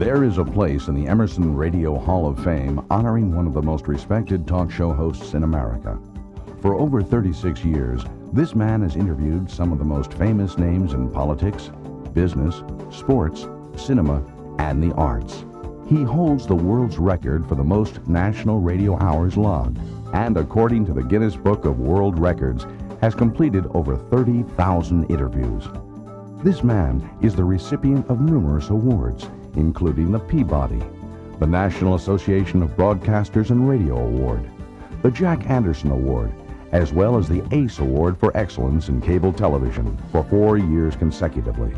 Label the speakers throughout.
Speaker 1: There is a place in the Emerson Radio Hall of Fame honoring one of the most respected talk show hosts in America. For over 36 years, this man has interviewed some of the most famous names in politics, business, sports, cinema, and the arts. He holds the world's record for the most national radio hours logged, and according to the Guinness Book of World Records, has completed over 30,000 interviews. This man is the recipient of numerous awards, including the Peabody, the National Association of Broadcasters and Radio Award, the Jack Anderson Award, as well as the ACE Award for Excellence in Cable Television for four years consecutively.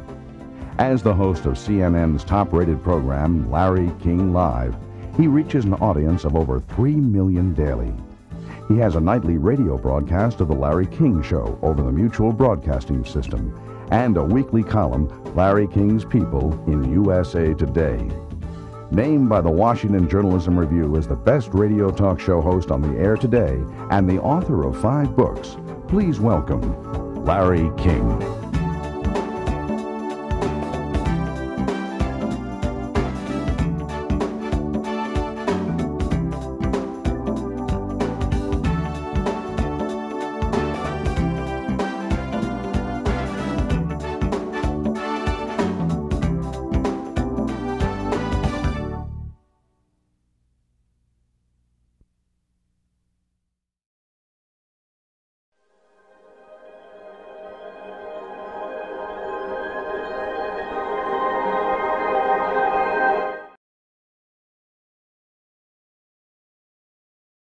Speaker 1: As the host of CNN's top rated program, Larry King Live, he reaches an audience of over 3 million daily. He has a nightly radio broadcast of The Larry King Show over the Mutual Broadcasting System and a weekly column, Larry King's People in USA Today. Named by the Washington Journalism Review as the best radio talk show host on the air today and the author of five books, please welcome Larry King.